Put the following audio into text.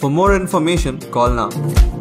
For more information, call now.